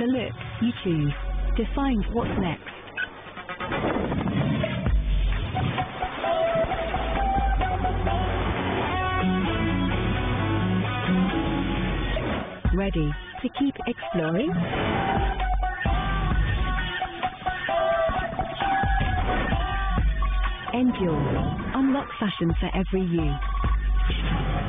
The look, you choose. defines what's next. Ready to keep exploring? Endure. Unlock fashion for every you.